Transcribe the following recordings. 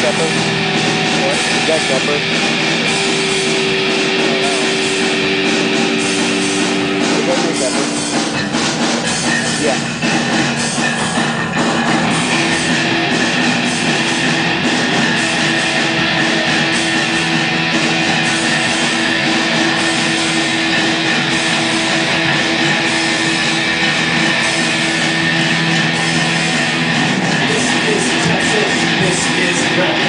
Zephyr? What? Is is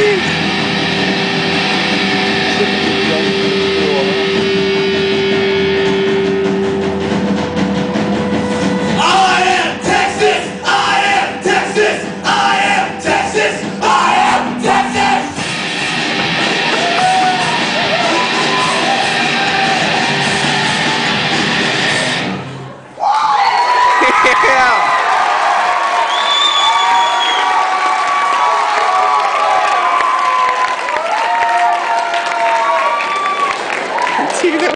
I